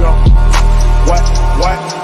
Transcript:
What, what?